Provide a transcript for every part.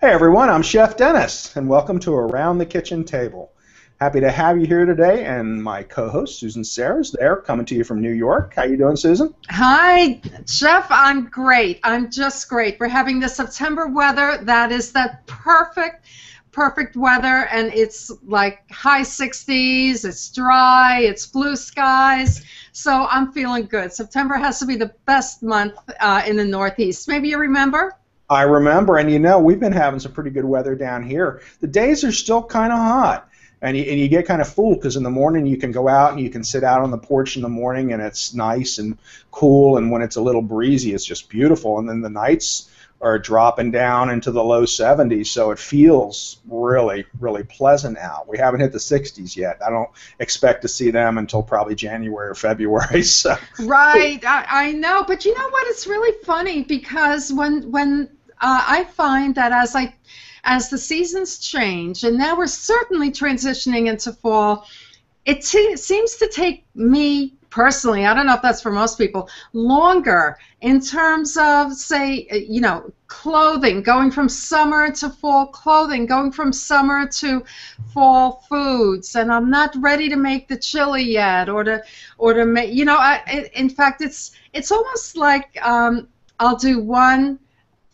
Hey everyone, I'm Chef Dennis, and welcome to Around the Kitchen Table. Happy to have you here today, and my co-host Susan Serra is there, coming to you from New York. How you doing, Susan? Hi, Chef. I'm great. I'm just great. We're having the September weather. That is the perfect, perfect weather, and it's like high 60s. It's dry. It's blue skies. So I'm feeling good. September has to be the best month uh, in the Northeast. Maybe you remember. I remember, and you know, we've been having some pretty good weather down here. The days are still kind of hot and you, and you get kind of fooled because in the morning you can go out and you can sit out on the porch in the morning and it's nice and cool and when it's a little breezy it's just beautiful and then the nights are dropping down into the low 70s so it feels really really pleasant out. We haven't hit the 60s yet. I don't expect to see them until probably january or february so. Right. I, I know but you know what? It's really funny because when when uh, i find that as i as the seasons change, and now we're certainly transitioning into fall, it t- seems to take me personally, I don't know if that's for most people, longer in terms of, say, you know, clothing, going from summer to fall clothing, going from summer to fall foods, and I'm not ready to make the chili yet, or to, or to make, you know, I, in fact, it's it's almost like um, I'll do one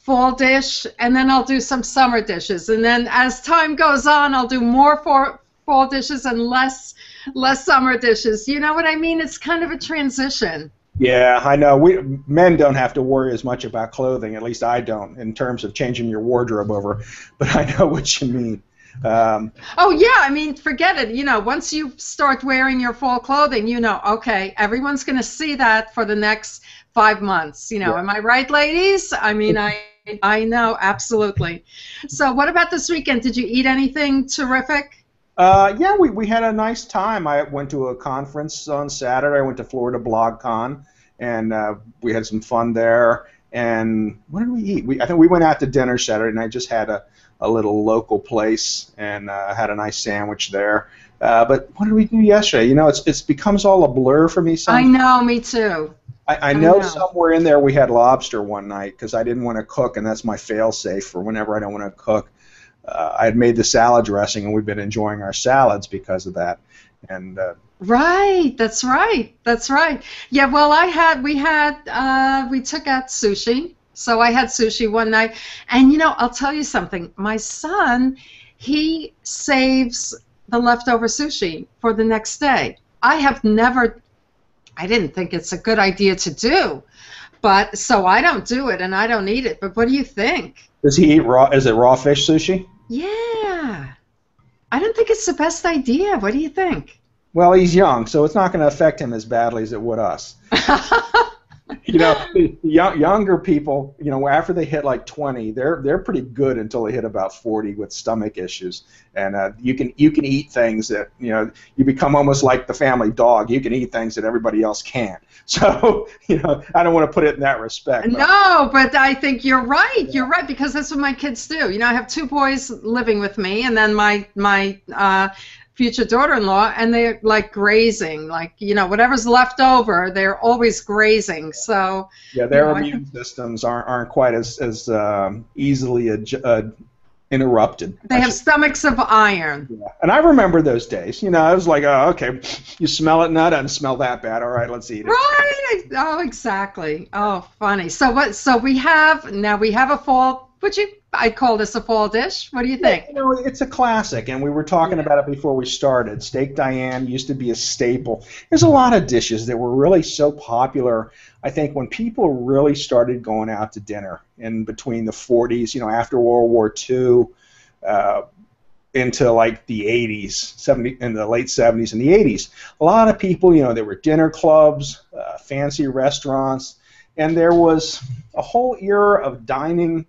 fall dish, and then I'll do some summer dishes. And then as time goes on, I'll do more for fall dishes and less less summer dishes. You know what I mean? It's kind of a transition. Yeah, I know. We men don't have to worry as much about clothing. At least I don't, in terms of changing your wardrobe over. But I know what you mean. Um, oh yeah, I mean, forget it. You know, once you start wearing your fall clothing, you know, okay, everyone's going to see that for the next five months. You know, yeah. am I right, ladies? I mean, I. I know, absolutely. So, what about this weekend? Did you eat anything terrific? Uh, yeah, we, we had a nice time. I went to a conference on Saturday. I went to Florida BlogCon, and uh, we had some fun there. And what did we eat? We, I think we went out to dinner Saturday, and I just had a, a little local place and uh, had a nice sandwich there. Uh, but what did we do yesterday? You know, it's it's becomes all a blur for me. Sometimes. I know, me too. I, I know, know, somewhere in there we had lobster one night because I didn't want to cook, and that's my fail-safe for whenever I don't want to cook. Uh, I had made the salad dressing, and we've been enjoying our salads because of that. And uh, right, that's right, that's right. Yeah, well, I had we had uh, we took out sushi, so I had sushi one night, and you know, I'll tell you something. My son, he saves the leftover sushi for the next day. I have never I didn't think it's a good idea to do. But so I don't do it and I don't eat it. But what do you think? Does he eat raw? Is it raw fish sushi? Yeah. I don't think it's the best idea. What do you think? Well, he's young, so it's not going to affect him as badly as it would us. you know, young, younger people, you know, after they hit like 20, they're they're pretty good until they hit about 40 with stomach issues, and uh, you can you can eat things that you know you become almost like the family dog. You can eat things that everybody else can't. So you know, I don't want to put it in that respect. But. No, but I think you're right. You're right because that's what my kids do. You know, I have two boys living with me, and then my my uh, future daughter-in-law and they're like grazing like you know whatever's left over they're always grazing. So yeah their you know, immune systems aren't, aren't quite as, as um, easily uh, interrupted. They I have should. stomachs of iron. Yeah. and i remember those days you know i was like oh okay you smell it no, doesn't smell that bad all right let's eat it. Right! Oh exactly. Oh funny. So what so we have now we have a fall would you I call this a fall dish. What do you think? You know, it's a classic, and we were talking yeah. about it before we started. Steak Diane used to be a staple. There's a lot of dishes that were really so popular. I think when people really started going out to dinner in between the 40s, you know, after World War II, uh, into like the 80s, 70, in the late 70s and the 80s, a lot of people, you know, there were dinner clubs, uh, fancy restaurants, and there was a whole era of dining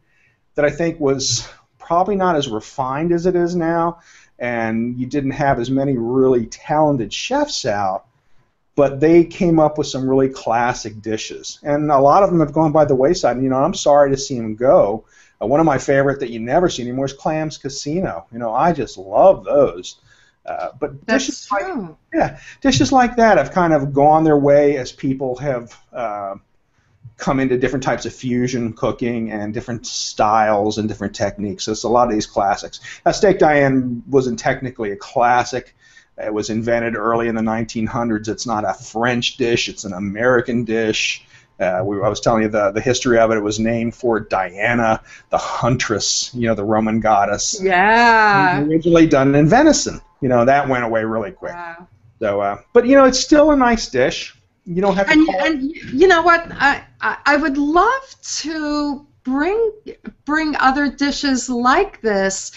that I think was probably not as refined as it is now, and you didn't have as many really talented chefs out, but they came up with some really classic dishes, and a lot of them have gone by the wayside. And, you know, I'm sorry to see them go. Uh, one of my favorite that you never see anymore is Clams Casino. You know, I just love those. Uh, but That's dishes true. like yeah, dishes like that have kind of gone their way as people have uh, come into different types of fusion cooking and different styles and different techniques. So it's a lot of these classics. Now, steak Diane wasn't technically a classic. It was invented early in the 1900s. It's not a French dish. It's an American dish. Uh, we, I was telling you the, the history of it. It was named for Diana, the huntress, you know, the Roman goddess. Yeah. Originally done in venison. You know, that went away really quick. Wow. So, uh, but you know, it's still a nice dish. You don't have to. And, call and you know what? I, I I would love to bring bring other dishes like this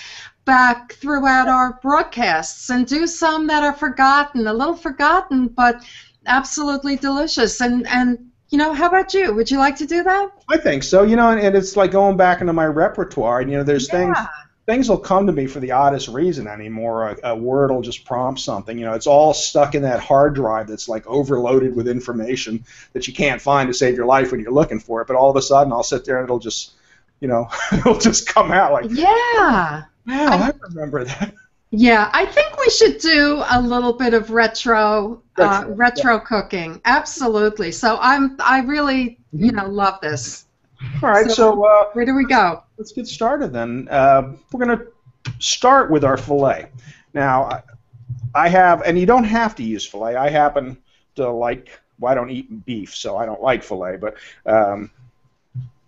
back throughout our broadcasts and do some that are forgotten, a little forgotten, but absolutely delicious. And and you know, how about you? Would you like to do that? I think so. You know, and, and it's like going back into my repertoire. And you know, there's Yeah. things will come to me for the oddest reason anymore. A, a word will just prompt something. You know, it's all stuck in that hard drive that's like overloaded with information that you can't find to save your life when you're looking for it. But all of a sudden, I'll sit there and it'll just, you know, it'll just come out like, Yeah. wow, I remember that. Yeah, I think we should do a little bit of retro uh, Retro, retro cooking. Absolutely. So I'm I really you know love this. All right, So- so uh, Where do we go? let's get started then. Uh, we're going to start with our fillet. Now, I- have, and you don't have to use fillet. I happen to like, well, I don't eat beef, so I don't like fillet, but um,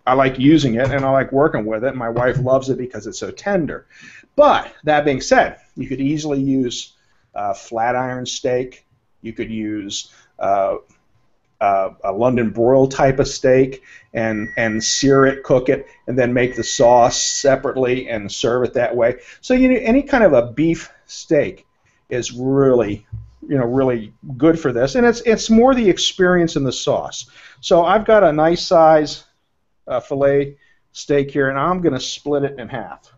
I like using it and I like working with it. My wife loves it because it's so tender. But that being said, you could easily use uh, flat iron steak. You could use uh, a London broil type of steak and and sear it, cook it, and then make the sauce separately and serve it that way. So you know, any kind of a beef steak is really you know really good for this, and it's it's more the experience in the sauce. So I've got a nice size uh, fillet steak here, and I'm going to split it in half.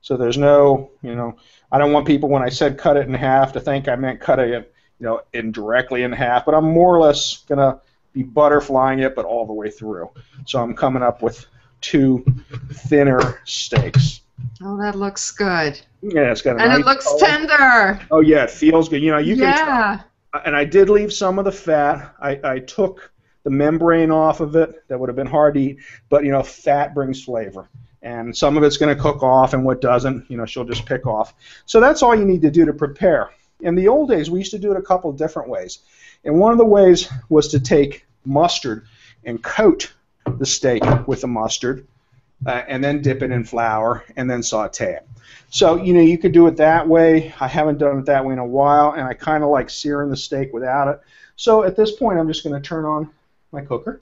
So there's no you know I don't want people when I said cut it in half to think I meant cut it you know in directly in half, but I'm more or less going to be butterflying it, but all the way through. So I'm coming up with two thinner steaks. Oh, that looks good. Yeah, it's got a And nice it looks color. tender. Oh yeah, it feels good. You know, you can. yeah. And I did leave some of the fat. I, I took the membrane off of it. That would have been hard to eat, but you know, fat brings flavor. And some of it's going to cook off, and what doesn't, you know, she'll just pick off. So that's all you need to do to prepare. In the old days, we used to do it a couple of different ways. And one of the ways was to take mustard and coat the steak with the mustard, uh, and then dip it in flour, and then saute it. So you know you could do it that way. I haven't done it that way in a while, and I kind of like searing the steak without it. So at this point, I'm just going to turn on my cooker,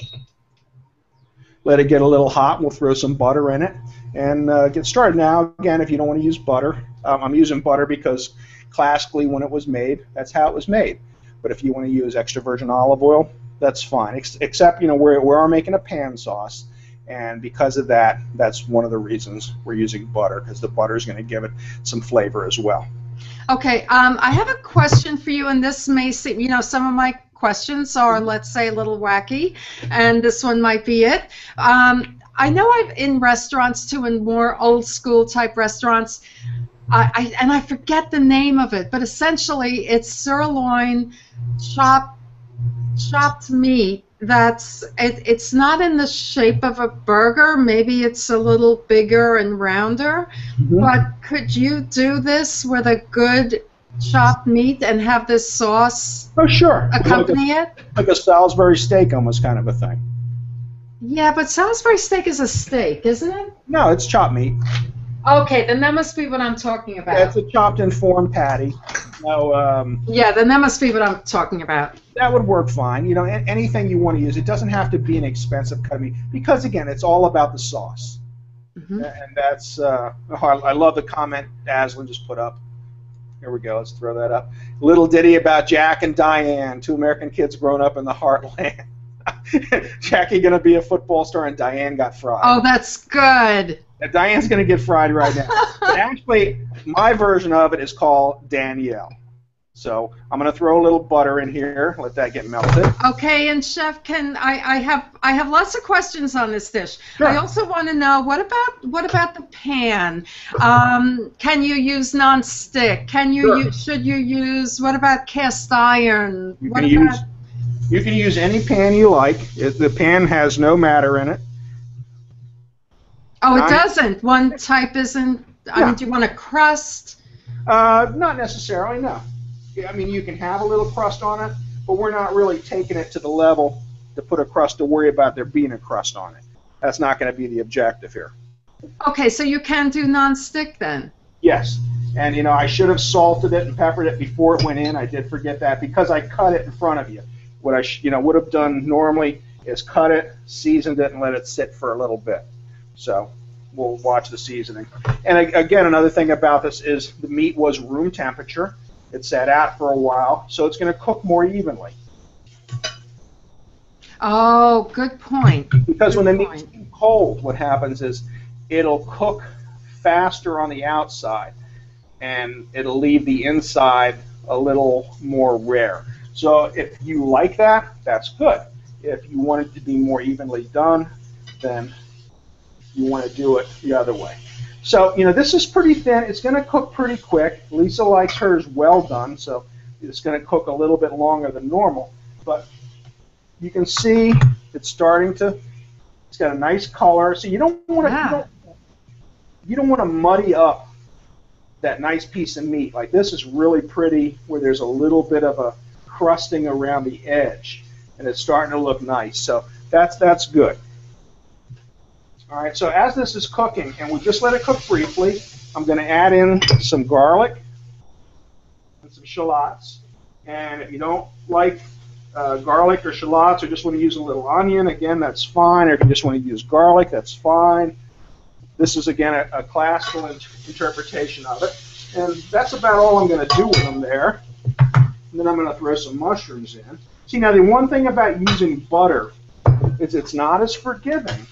let it get a little hot. We'll throw some butter in it and uh, get started. Now, again, if you don't want to use butter, um, I'm using butter because classically, when it was made, that's how it was made. But if you want to use extra virgin olive oil, that's fine. Ex- except you know we're we are making a pan sauce and because of that, that's one of the reasons we're using butter because the butter is going to give it some flavor as well. Okay, um, I have a question for you, and this may seem, you know, some of my questions are, let's say, a little wacky, and this one might be it. Um, I know I've in restaurants too, in more old school type restaurants, I, I and I forget the name of it, but essentially it's sirloin, chopped, chopped meat. That's it, it's not in the shape of a burger. Maybe it's a little bigger and rounder. Mm-hmm. But could you do this with a good chopped meat and have this sauce Oh, sure. Like a, accompany it? like a Salisbury steak almost kind of a thing. Yeah, but Salisbury steak is a steak, isn't it? No, it's chopped meat. Okay, then that must be what I'm talking about. That's a chopped and formed patty. No, um, yeah, then that must be what I'm talking about. that would work fine. You know, anything you want to use. It doesn't have to be an expensive cut of meat because again, it's all about the sauce. Mhm. And that's uh, oh, I I love the comment Aslan just put up. Here we go. Let's throw that up. Little ditty about Jack and Diane, two American kids grown up in the heartland. Jackie gonna be a football star, and Diane got fried. Oh, that's good. Now, Diane's gonna get fried right now. Actually, my version of it is called Danielle. So I'm gonna throw a little butter in here. Let that get melted. Okay, and chef, can I, I have I have lots of questions on this dish. Sure. I also want to know what about what about the pan? Um, can you use non-stick? Can you Sure. use, should you use what about cast iron? You what can about use You can use any pan you like. It, the pan has no matter in it. Oh, it doesn't. One type isn't. I Yeah. mean, do you want a crust? Uh, not necessarily, no. I mean, you can have a little crust on it, but we're not really taking it to the level to put a crust to worry about there being a crust on it. That's not going to be the objective here. Okay, so you can do non-stick then. Yes, and you know, I should have salted it and peppered it before it went in. I did forget that because I cut it in front of you. What I, sh- you know, would have done normally is cut it, seasoned it, and let it sit for a little bit. So we'll watch the seasoning. And again, another thing about this is the meat was room temperature. It sat out for a while, so it's going to cook more evenly. Oh, good point. Because when the Good meat's too cold, what happens is it'll cook faster on the outside, and it'll leave the inside a little more rare. So if you like that, that's good. If you want it to be more evenly done, then you want to do it the other way. So you know this is pretty thin. It's going to cook pretty quick. Lisa likes hers well done, so it's going to cook a little bit longer than normal. But you can see it's starting to. It's got a nice color. So you don't want to. Yeah. You don't, you don't want to muddy up that nice piece of meat. Like this is really pretty, where there's a little bit of a crusting around the edge, and it's starting to look nice. So that's that's good. All right. So as this is cooking, and we just let it cook briefly, I'm going to add in some garlic and some shallots. And if you don't like uh, garlic or shallots, or just want to use a little onion, again, that's fine. Or if you just want to use garlic, that's fine. This is again a, a classical in- interpretation of it, and that's about all I'm going to do with them there. And then I'm going to throw some mushrooms in. See, now the one thing about using butter is it's not as forgiving,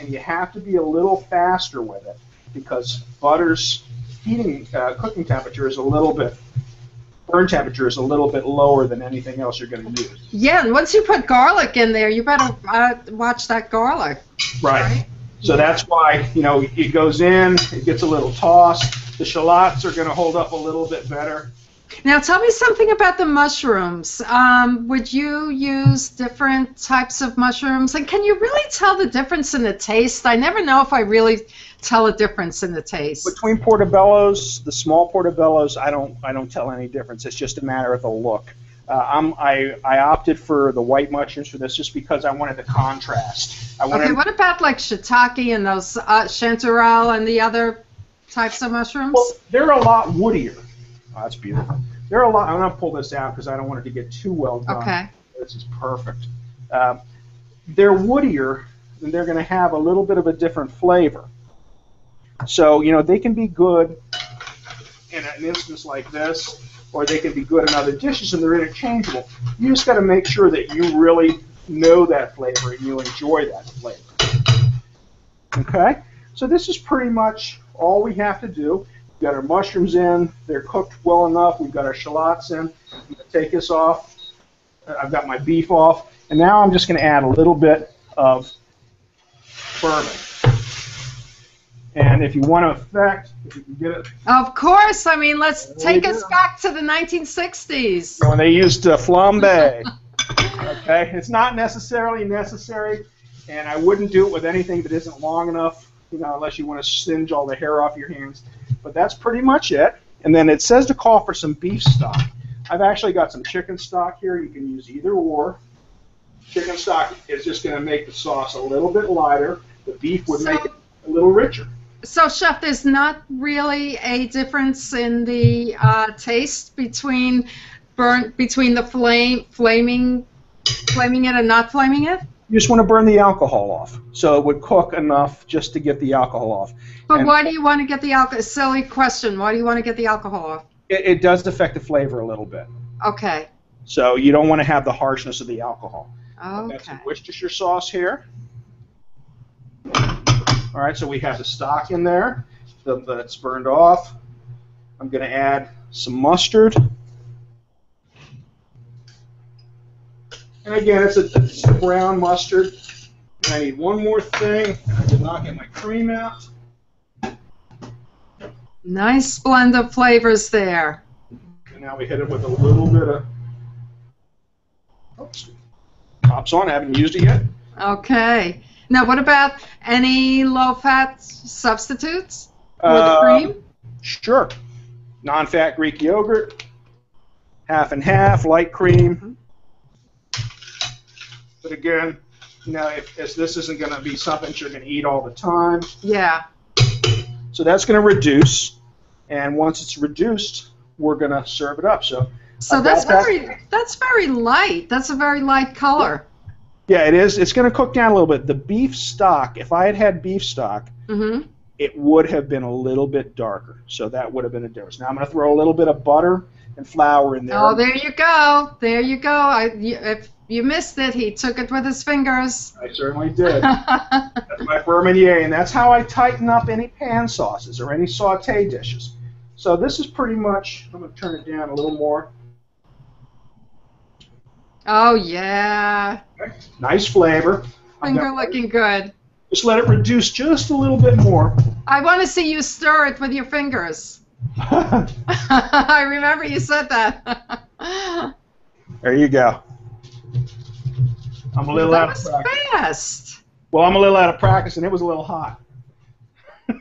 and you have to be a little faster with it because butter's heating uh, cooking temperature is a little bit burn temperature is a little bit lower than anything else you're going to use. Yeah, and once you put garlic in there, you better uh, watch that garlic. Right. So that's why, you know, it goes in, it gets a little tossed. The shallots are going to hold up a little bit better. Now, tell me something about the mushrooms. Um, would you use different types of mushrooms? And can you really tell the difference in the taste? I never know if I really tell a difference in the taste. Between portobellos, the small portobellos, I don't, I don't tell any difference. It's just a matter of the look. Uh, I'm, I, I opted for the white mushrooms for this just because I wanted the contrast. I wanted, Okay, what about like shiitake and those uh, chanterelle and the other types of mushrooms? well, they're a lot woodier. Oh, that's beautiful. There are a lot. I'm gonna pull this out because I don't want it to get too well done. Okay. This is perfect. Um, they're woodier, and they're going to have a little bit of a different flavor. So, you know, they can be good in an instance like this, or they can be good in other dishes, and they're interchangeable. You just got to make sure that you really know that flavor and you enjoy that flavor. Okay? So this is pretty much all we have to do. We've got our mushrooms in. They're cooked well enough. We've got our shallots in. I'm going to take this off. I've got my beef off. And now I'm just going to add a little bit of bourbon. And if you want to affect, if you can get it, Of course. I mean, let's There take us go. back to the 1960s. when they used uh, flambe. okay, it's not necessarily necessary, and I wouldn't do it with anything that isn't long enough, you know, unless you want to singe all the hair off your hands. But that's pretty much it. And then it says to call for some beef stock. I've actually got some chicken stock here. You can use either or. Chicken stock is just going to make the sauce a little bit lighter. The beef would make it a little richer. So, chef, there's not really a difference in the uh, taste between burnt between the flame flaming flaming it and not flaming it. You just want to burn the alcohol off, so it would cook enough just to get the alcohol off. But And- why do you want to get the alcohol? Silly question. Why do you want to get the alcohol off? It, it does affect the flavor a little bit. Okay. So you don't want to have the harshness of the alcohol. Got Okay. some Worcestershire sauce here. All right, so we have the stock in there that's burned off. I'm going to add some mustard. And again, it's a, it's a brown mustard. And I need one more thing. I did not get my cream out. Nice blend of flavors there. And now we hit it with a little bit of Oops. Top's on. I haven't used it yet. Okay. Now, what about any low-fat substitutes for the Uh, cream? Sure. Non-fat Greek yogurt, half and half, light cream. But again, you know, if, if this isn't going to be something that you're going to eat all the time, Yeah. so that's going to reduce. And once it's reduced, we're going to serve it up. So So that's that. very that's very light. That's a very light color. yeah, it is. It's going to cook down a little bit. The beef stock, if I had had beef stock, Mm-hmm. it would have been a little bit darker. So that would have been a difference. Now I'm going to throw a little bit of butter and flour in there. Oh, there you go. There you go. I, if you missed it, he took it with his fingers. I certainly did. That's my beurre manié, and that's how I tighten up any pan sauces or any saute dishes. So this is pretty much, I'm going to turn it down a little more. oh yeah, Nice flavor. I'm finger gonna looking good. Just let it reduce just a little bit more. I want to see you stir it with your fingers. I remember you said that. there you go. I'm a little out of practice. fast. Well, I'm a little out of practice, and it was a little hot.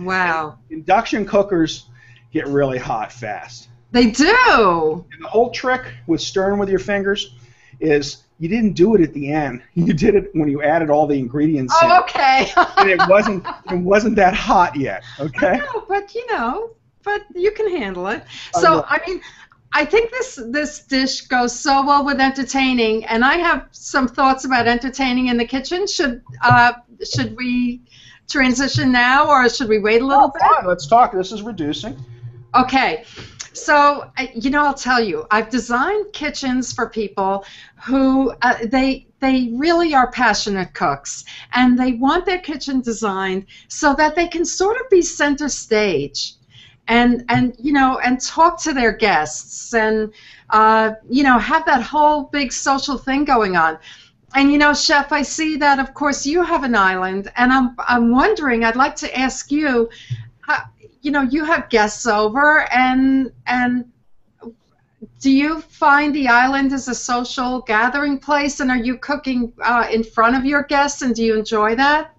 Wow. Induction cookers get really hot fast. They do. And the whole trick with stirring with your fingers is you didn't do it at the end. You did it when you added all the ingredients in. Oh, okay. and it wasn't it wasn't that hot yet. Okay. No, but you know, but you can handle it. So will. I mean, I think this this dish goes so well with entertaining, and I have some thoughts about entertaining in the kitchen. Should uh, should we transition now, or should we wait a little Oh, bit? fine. Let's talk. This is reducing. Okay. So, you know, I'll tell you, I've designed kitchens for people who uh, they they really are passionate cooks, and they want their kitchen designed so that they can sort of be center stage, and and you know, and talk to their guests, and uh, you know, have that whole big social thing going on. And you know, chef, I see that of course you have an island, and I'm I'm wondering. I'd like to ask you, how, you know, you have guests over, and and do you find the island as a social gathering place, and are you cooking uh, in front of your guests, and do you enjoy that?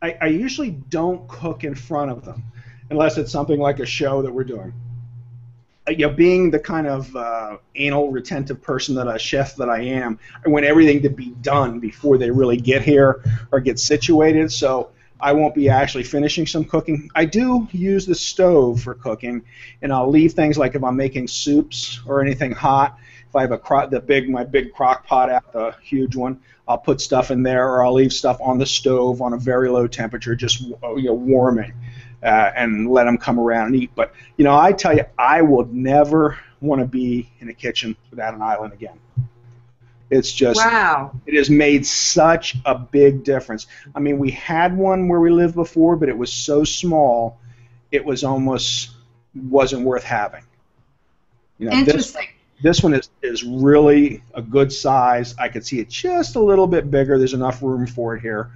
I, I usually don't cook in front of them unless it's something like a show that we're doing. Uh, You know, being the kind of uh, anal retentive person that a chef that I am, I want everything to be done before they really get here or get situated. So I won't be actually finishing some cooking. I do use the stove for cooking, and I'll leave things like if I'm making soups or anything hot. If I have a cro- the big my big crock pot out, the huge one, I'll put stuff in there, or I'll leave stuff on the stove on a very low temperature, just you know, warming, uh, and let them come around and eat. But you know, I tell you, I would never want to be in a kitchen without an island again. It's just Wow. it has made such a big difference. I mean, we had one where we lived before, but it was so small, it was almost wasn't worth having. You know, this, Interesting. this one is, is really a good size. I could see it just a little bit bigger. There's enough room for it here.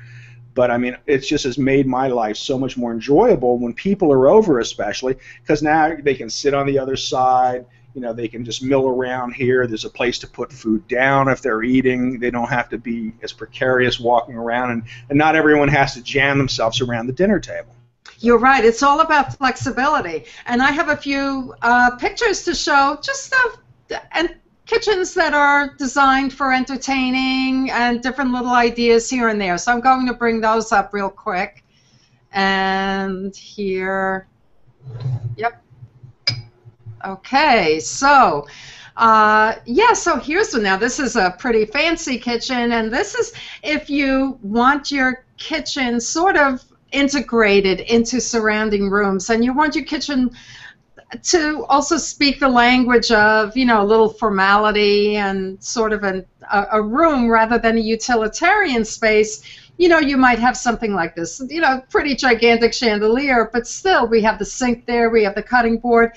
But I mean, it's just has made my life so much more enjoyable when people are over, especially because now they can sit on the other side. You know, they can just mill around here. There's a place to put food down if they're eating. They don't have to be as precarious walking around, and, and not everyone has to jam themselves around the dinner table. You're right. It's all about flexibility. And I have a few uh, pictures to show just of and kitchens that are designed for entertaining and different little ideas here and there. So I'm going to bring those up real quick. And here, yep. Okay, so uh, yeah, so here's one now. This is a pretty fancy kitchen, and this is if you want your kitchen sort of integrated into surrounding rooms, and you want your kitchen to also speak the language of, you know, a little formality and sort of an, a, a room rather than a utilitarian space. You know, you might have something like this, you know, pretty gigantic chandelier, but still we have the sink there, we have the cutting board.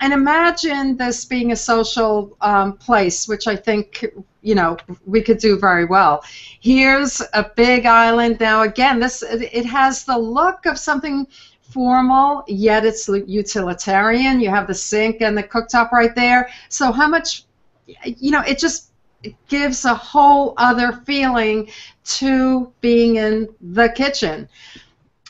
And imagine this being a social um, place, which I think, you know, we could do very well. Here's a big island. Now, again, this it has the look of something formal, yet it's utilitarian. You have the sink and the cooktop right there. So how much, you know, it just gives a whole other feeling to being in the kitchen.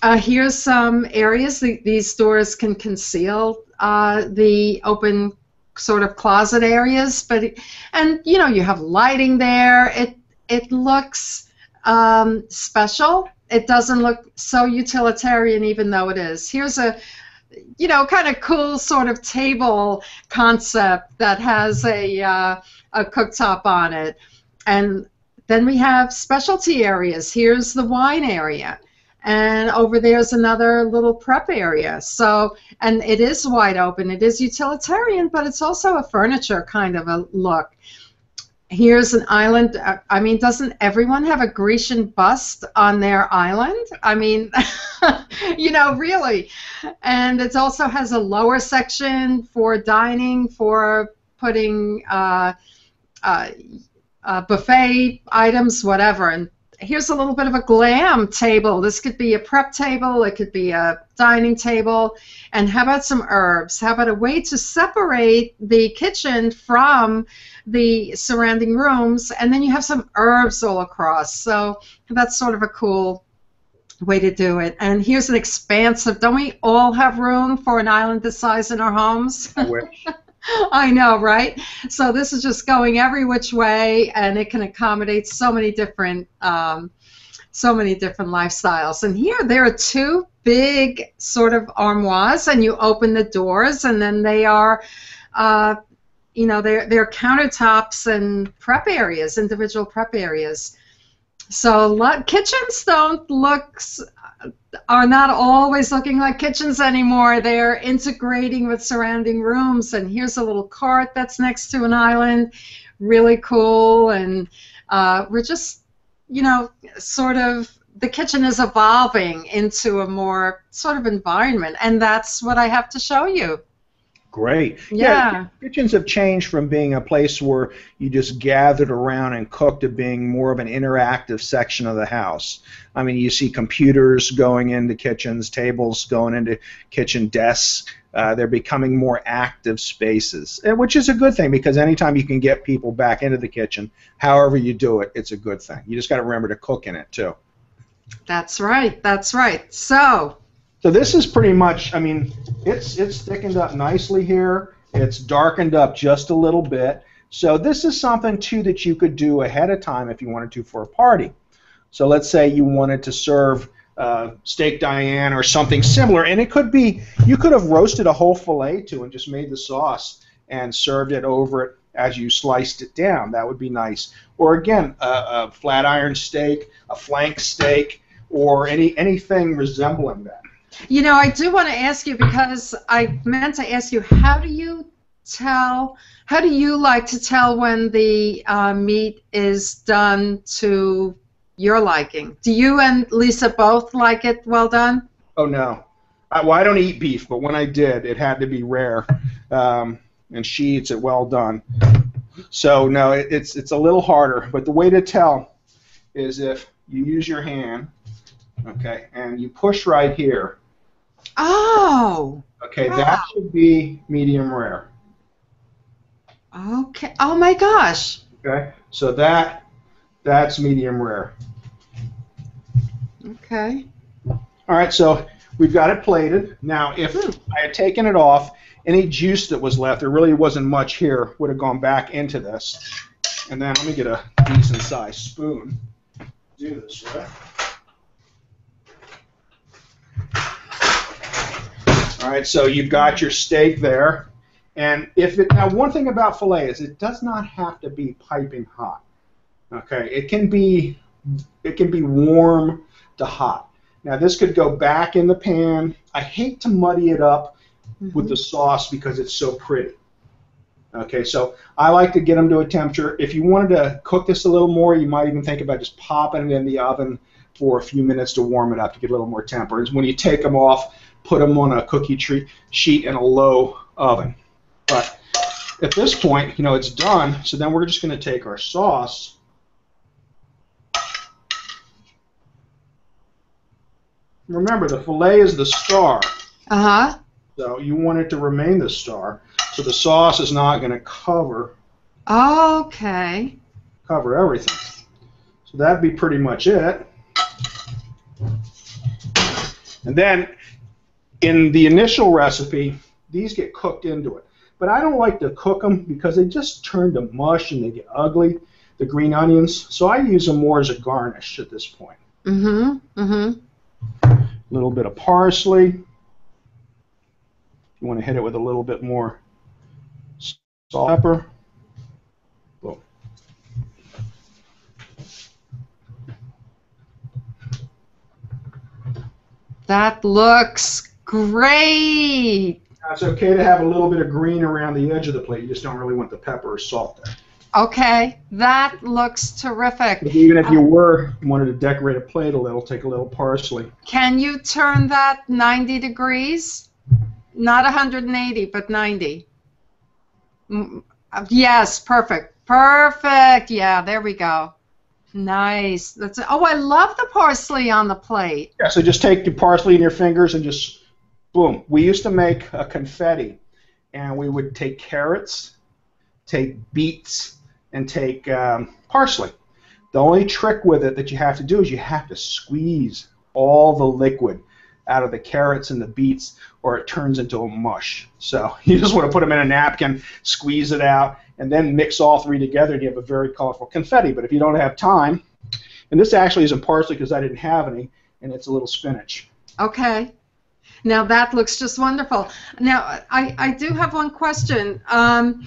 Uh, here's some areas that these doors can conceal uh, the open sort of closet areas, but and you know you have lighting there. It it looks um, special. It doesn't look so utilitarian, even though it is. Here's a you know kind of cool sort of table concept that has a uh, a cooktop on it, and then we have specialty areas. Here's the wine area and over there's another little prep area. So, and it is wide open. It is utilitarian, but it's also a furniture kind of a look. Here's an island. Uh, I mean, doesn't everyone have a Grecian bust on their island? I mean, you know, really. And it also has a lower section for dining, for putting uh, uh, uh, buffet items, whatever. And here's a little bit of a glam table. This could be a prep table, it could be a dining table. And how about some herbs? How about a way to separate the kitchen from the surrounding rooms? And then you have some herbs all across. So that's sort of a cool way to do it. And here's an expansive, don't we all have room for an island this size in our homes? I wish. I know, right? So this is just going every which way, and it can accommodate so many different, um, so many different lifestyles. And here there are two big sort of armoires, and you open the doors, and then they are, uh, you know, they're they're countertops and prep areas, individual prep areas. So kitchens don't look are not always looking like kitchens anymore. They're integrating with surrounding rooms. And here's a little cart that's next to an island, really cool. And uh, we're just, you know, sort of the kitchen is evolving into a more sort of environment, and that's what I have to show you. Great. Yeah. yeah. Kitchens have changed from being a place where you just gathered around and cooked to being more of an interactive section of the house. I mean, you see computers going into kitchens, tables going into kitchen desks. Uh, they're becoming more active spaces, which is a good thing because anytime you can get people back into the kitchen, however you do it, it's a good thing. You just got to remember to cook in it too. That's right. That's right. So, so this is pretty much, I mean, it's it's thickened up nicely here. It's darkened up just a little bit. So this is something too that you could do ahead of time if you wanted to for a party. So let's say you wanted to serve uh, steak Diane or something similar, and it could be you could have roasted a whole fillet too and just made the sauce and served it over it as you sliced it down. That would be nice. Or again, a, a flat iron steak, a flank steak, or any anything resembling that. You know, I do want to ask you because I meant to ask you, how do you tell, how do you like to tell when the uh, meat is done to your liking? Do you and Lisa both like it well done? Oh, no. I, well, I don't eat beef, but when I did, it had to be rare. Um, and she eats it well done. So, no, it, it's, it's a little harder. But the way to tell is if you use your hand, okay, and you push right here Oh. Okay, wow. that should be medium rare. Okay. Oh my gosh. Okay, so that that's medium rare. Okay. All right, so we've got it plated. Now, if hmm. I had taken it off, any juice that was left, there really wasn't much here, would have gone back into this. And then let me get a decent sized spoon. Do this, right? All right, so you've got your steak there, and if it now one thing about fillet is it does not have to be piping hot. Okay, it can be it can be warm to hot. Now this could go back in the pan. I hate to muddy it up mm-hmm. with the sauce because it's so pretty. Okay, so I like to get them to a temperature. If you wanted to cook this a little more, you might even think about just popping it in the oven for a few minutes to warm it up to get a little more temperature. When you take them off, put them on a cookie tree sheet in a low oven. But at this point, you know, it's done. So then we're just going to take our sauce. Remember, the fillet is the star. Uh huh. So you want it to remain the star. So the sauce is not going to cover. Okay. cover everything. So that'd be pretty much it. And then in the initial recipe, these get cooked into it. But I don't like to cook them because they just turn to mush and they get ugly, the green onions. So I use them more as a garnish at this point. Mm-hmm. Mm-hmm. A little bit of parsley. You want to hit it with a little bit more salt, pepper. Boom. That looks great. It's okay to have a little bit of green around the edge of the plate. You just don't really want the pepper or salt there. Okay, that looks terrific. But even if you were wanted to decorate a plate a little, take a little parsley. Can you turn that 90 degrees? Not 180, but 90. Mm, uh, Yes, perfect. Perfect. Yeah, there we go. Nice. That's Oh, I love the parsley on the plate. Yeah, so just take your parsley in your fingers and just boom. We used to make a confetti, and we would take carrots, take beets, and take um, parsley. The only trick with it that you have to do is you have to squeeze all the liquid out of the carrots and the beets, or it turns into a mush. So you just want to put them in a napkin, squeeze it out, and then mix all three together, and you have a very colorful confetti. But if you don't have time, and this actually isn't parsley because I didn't have any, and it's a little spinach. Okay. Now that looks just wonderful. Now I, I do have one question. Um,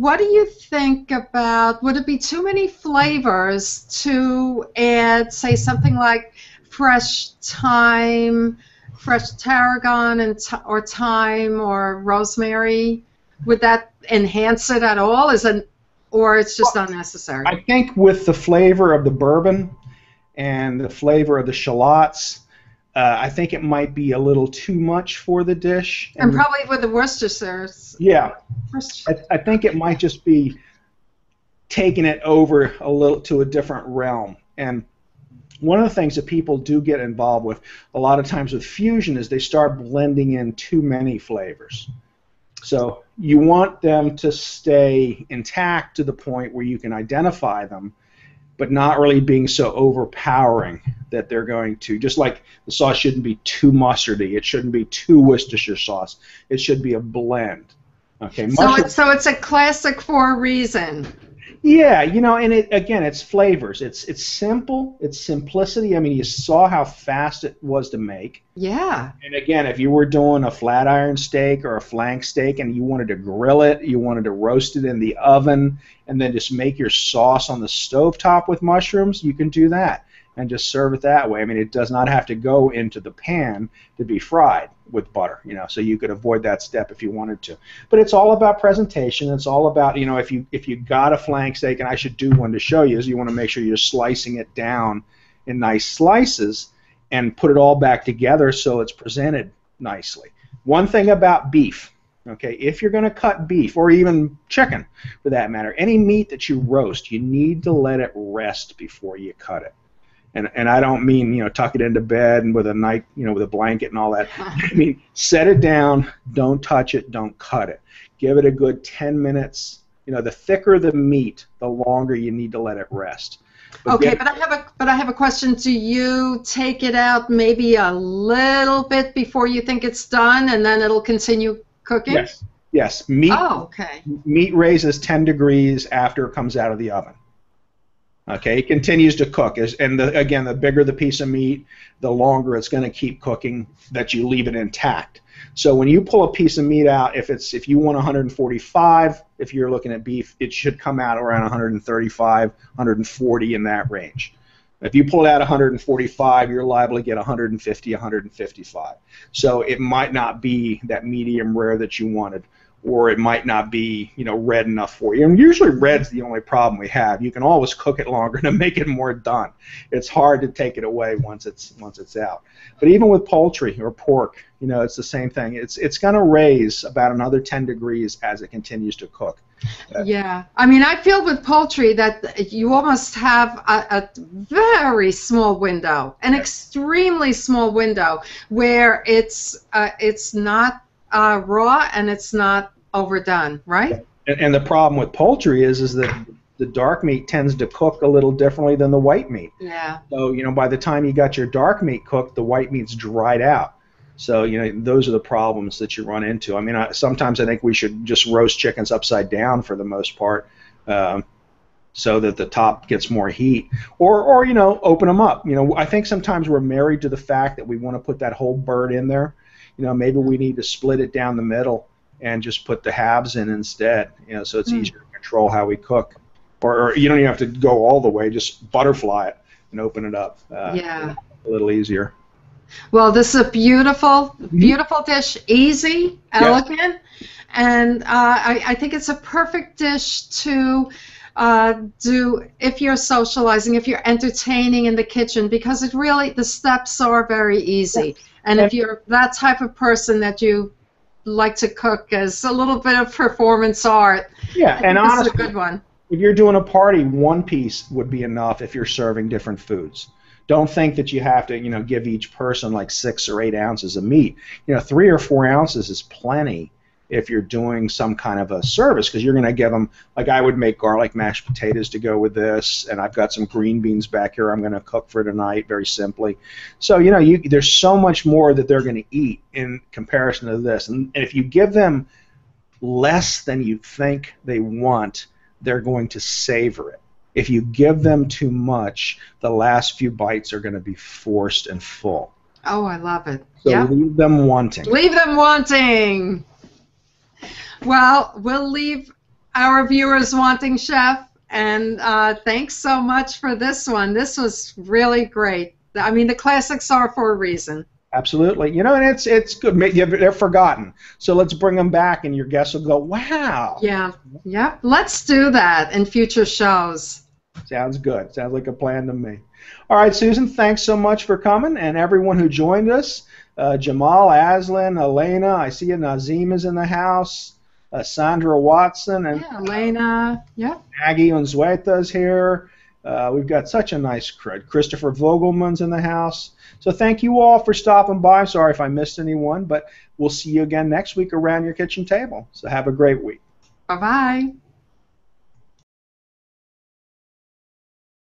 what do you think about? Would it be too many flavors to add, say, something like fresh thyme, fresh tarragon, and or thyme or rosemary? Would that enhance it at all? Is it, or it's just unnecessary? I think with the flavor of the bourbon and the flavor of the shallots, uh, I think it might be a little too much for the dish. and probably with the Worcestershire. Yeah. I, I think it might just be taking it over a little to a different realm. And one of the things that people do get involved with a lot of times with fusion is they start blending in too many flavors. So you want them to stay intact to the point where you can identify them, but not really being so overpowering that they're going to, just like the sauce shouldn't be too mustardy, it shouldn't be too Worcestershire sauce, it should be a blend. Okay, So mushroom- it's, so it's a classic for a reason. yeah, you know, and it again, it's flavors. It's it's simple. It's simplicity. I mean, you saw how fast it was to make. Yeah. And again, if you were doing a flat iron steak or a flank steak and you wanted to grill it, you wanted to roast it in the oven, and then just make your sauce on the stove top with mushrooms, you can do that and just serve it that way. I mean, it does not have to go into the pan to be fried with butter, you know, so you could avoid that step if you wanted to. But it's all about presentation. It's all about, you know, if you if you got a flank steak, and I should do one to show you, is you want to make sure you're slicing it down in nice slices and put it all back together so it's presented nicely. One thing about beef, okay, if you're going to cut beef or even chicken for that matter, any meat that you roast, you need to let it rest before you cut it. And, and I don't mean you know tuck it into bed and with a night you know with a blanket and all that. I mean set it down, don't touch it, don't cut it. Give it a good 10 minutes. You know the thicker the meat, the longer you need to let it rest. But Okay, get- but I have a but I have a question. Do you take it out maybe a little bit before you think it's done, and then it'll continue cooking? yes, yes, meat Oh, okay. meat raises 10 degrees after it comes out of the oven. Okay, it continues to cook, and the, again, the bigger the piece of meat, the longer it's going to keep cooking. That you leave it intact. So when you pull a piece of meat out, if it's if you want 145, if you're looking at beef, it should come out around 135, 140 in that range. If you pull out 145, you're liable to get 150, 155. So it might not be that medium rare that you wanted or it might not be you know red enough for you. And usually red's the only problem we have. You can always cook it longer to make it more done. It's hard to take it away once it's once it's out. But even with poultry or pork, you know, it's the same thing. It's it's going to raise about another 10 degrees as it continues to cook. Yeah, I mean, I feel with poultry that you almost have a, a very small window, an extremely small window, where it's uh, it's not uh, raw and it's not overdone, right? And, and the problem with poultry is is that the dark meat tends to cook a little differently than the white meat. Yeah. So you know, by the time you got your dark meat cooked, the white meat's dried out. So you know, those are the problems that you run into. I mean, I, sometimes I think we should just roast chickens upside down for the most part. Um, so that the top gets more heat or or you know open them up you know i think sometimes we're married to the fact that we want to put that whole bird in there you know maybe we need to split it down the middle and just put the halves in instead you know so it's mm. easier to control how we cook or, or, you don't even have to go all the way just butterfly it and open it up uh, yeah a little easier well this is a beautiful mm-hmm. beautiful dish easy elegant yes. and uh, I, I think it's a perfect dish to uh, do if you're socializing, if you're entertaining in the kitchen, because it really the steps are very easy. And if you're that type of person that you like to cook as a little bit of performance art, yeah, and honestly, a good one. If you're doing a party, one piece would be enough if you're serving different foods. Don't think that you have to, you know, give each person like six or eight ounces of meat. You know, three or four ounces is plenty if you're doing some kind of a service because you're going to give them like I would make garlic mashed potatoes to go with this and I've got some green beans back here I'm going to cook for tonight very simply. So you know you, there's so much more that they're going to eat in comparison to this. And, and if you give them less than you think they want they're going to savor it. If you give them too much the last few bites are going to be forced and full. Oh I love it. So yep. leave them wanting. Leave them wanting well, we'll leave our viewers wanting, Chef. And uh, thanks so much for this one. This was really great. I mean, the classics are for a reason. Absolutely. You know, and it's it's good. They're forgotten. So let's bring them back, and your guests will go, "Wow." Yeah. Yep. Let's do that in future shows. Sounds good. Sounds like a plan to me. All right, Susan. Thanks so much for coming, and everyone who joined us. Uh, Jamal, Aslan, Elena. I see you. Nazim is in the house uh, Sandra Watson and yeah, Elena, yeah, Aggie Unzueta's here. Uh, we've got such a nice crowd. Christopher Vogelman's in the house. So thank you all for stopping by. Sorry if I missed anyone, but we'll see you again next week around your kitchen table. So have a great week. Bye bye.